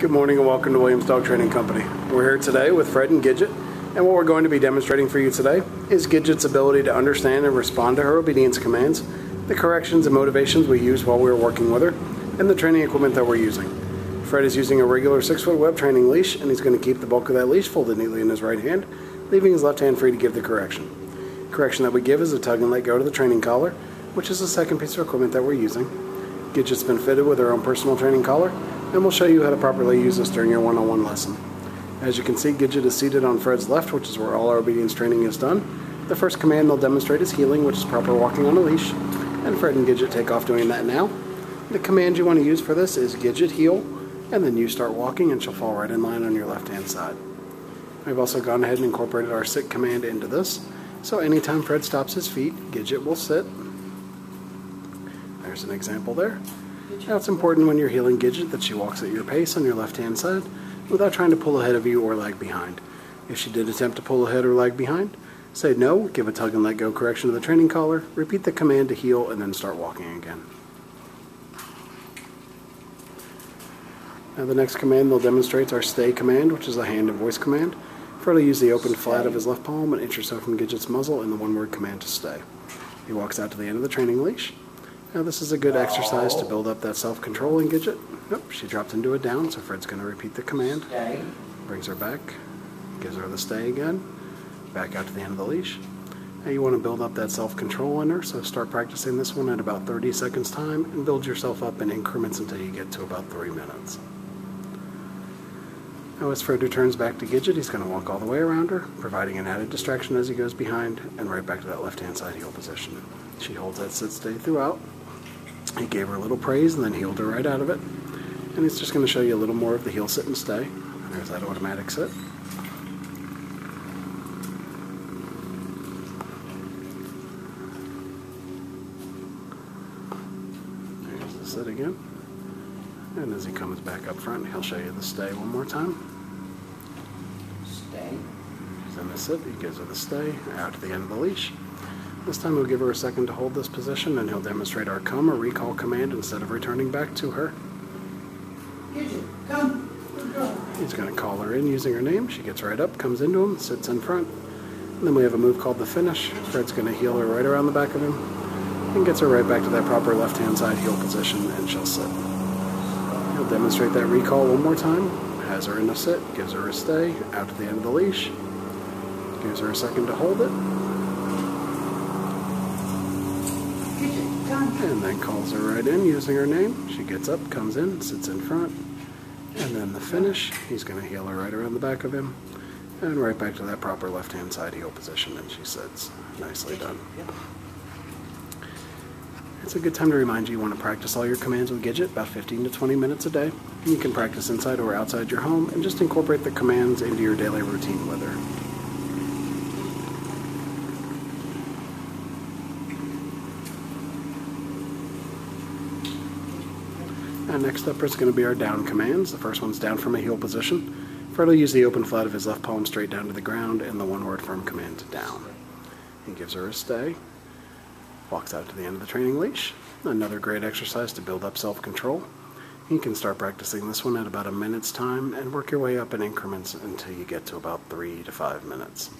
Good morning and welcome to Williams Dog Training Company. We're here today with Fred and Gidget, and what we're going to be demonstrating for you today is Gidget's ability to understand and respond to her obedience commands, the corrections and motivations we use while we are working with her, and the training equipment that we're using. Fred is using a regular 6-foot web training leash, and he's going to keep the bulk of that leash folded neatly in his right hand, leaving his left hand free to give the correction. Correction that we give is a tug and let go to the training collar, which is the second piece of equipment that we're using. Gidget's been fitted with her own personal training collar, and we'll show you how to properly use this during your one-on-one lesson. As you can see, Gidget is seated on Fred's left, which is where all our obedience training is done. The first command they'll demonstrate is heeling, which is proper walking on a leash, and Fred and Gidget take off doing that now. The command you want to use for this is Gidget heel, and then you start walking and she'll fall right in line on your left-hand side. We've also gone ahead and incorporated our sit command into this, so anytime Fred stops his feet, Gidget will sit. There's an example there. Now it's important when you're heeling Gidget that she walks at your pace on your left hand side without trying to pull ahead of you or lag behind. If she did attempt to pull ahead or lag behind, say no, give a tug and let go correction to the training collar, repeat the command to heel, and then start walking again. Now the next command they'll demonstrate is our stay command, which is a hand and voice command. Fred will use the open flat of his left palm and inch or so from Gidget's muzzle and the one word command to stay. He walks out to the end of the training leash, now this is a good exercise to build up that self-control in Gidget. Nope, she dropped into a down, so Fred's going to repeat the command. Stay. Brings her back, gives her the stay again, back out to the end of the leash. Now you want to build up that self-control in her, so start practicing this one at about 30 seconds time and build yourself up in increments until you get to about 3 minutes. Now as Fred returns back to Gidget, he's going to walk all the way around her, providing an added distraction as he goes behind, and right back to that left-hand side heel position. She holds that sit stay throughout. He gave her a little praise and then heeled her right out of it. And he's just going to show you a little more of the heel sit and stay. There's that automatic sit. There's the sit again. And as he comes back up front, he'll show you the stay one more time. Stay. He's in the sit, he gives her the stay, out to the end of the leash. This time we'll give her a second to hold this position and he'll demonstrate our come or recall command instead of returning back to her. Gidget, come. He's going to call her in using her name. She gets right up, comes into him, sits in front. And then we have a move called the finish. Fred's going to heel her right around the back of him and gets her right back to that proper left-hand side heel position and she'll sit. He'll demonstrate that recall one more time. Has her in a sit, gives her a stay, out to the end of the leash. Gives her a second to hold it. Gidget, come. And then calls her right in using her name. She gets up, comes in, sits in front. And then the finish, he's going to heel her right around the back of him. And right back to that proper left-hand side heel position, and she sits. Nicely done. It's a good time to remind you you want to practice all your commands with Gidget, about 15 to 20 minutes a day. You can practice inside or outside your home, and just incorporate the commands into your daily routine with her. And next up is going to be our down commands. The first one's down from a heel position. Fred will use the open flat of his left palm straight down to the ground and the one word firm command down. He gives her a stay, walks out to the end of the training leash. Another great exercise to build up self-control. You can start practicing this one at about a minute's time and work your way up in increments until you get to about three to five minutes.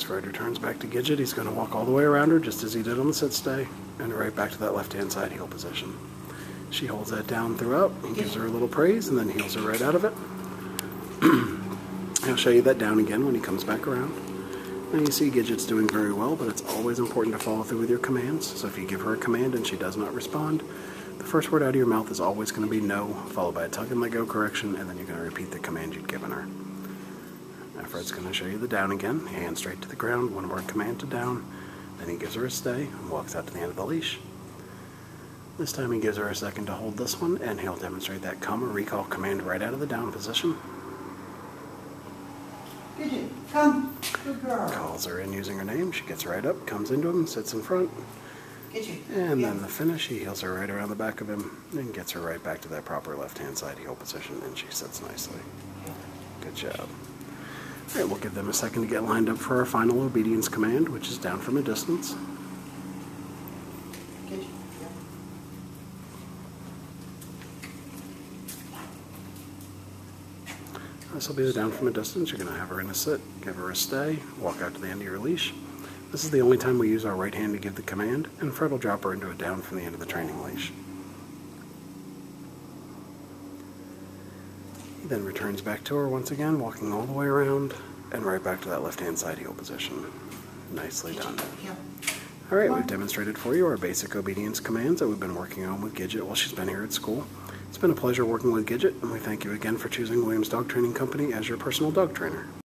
Now as Fred returns back to Gidget, he's going to walk all the way around her just as he did on the sit stay and right back to that left-hand side heel position. She holds that down throughout and gives her a little praise and then heels her right out of it. I'll show you that down again when he comes back around. Now you see Gidget's doing very well, but it's always important to follow through with your commands. So if you give her a command and she does not respond, the first word out of your mouth is always going to be no, followed by a tug and let go correction, and then you're going to repeat the command you'd given her. Now Fred's going to show you the down again. Hand straight to the ground, one word command to down. Then he gives her a stay and walks out to the end of the leash. This time he gives her a second to hold this one, and he'll demonstrate that come or recall command right out of the down position. Gidget, come. Good girl. Calls her in using her name. She gets right up, comes into him, sits in front, Gidget. and yeah. then the finish, he heels her right around the back of him and gets her right back to that proper left-hand side heel position, and she sits nicely. Good job. Alright, we'll give them a second to get lined up for our final obedience command, which is down from a distance. This will be the down from a distance. You're going to have her in a sit, give her a stay, walk out to the end of your leash. This is the only time we use our right hand to give the command, and Fred will drop her into a down from the end of the training leash. Then returns back to her once again, walking all the way around and right back to that left hand side heel position. Nicely done. All right, we've demonstrated for you our basic obedience commands that we've been working on with Gidget while she's been here at school. It's been a pleasure working with Gidget, and we thank you again for choosing Williams Dog Training Company as your personal dog trainer.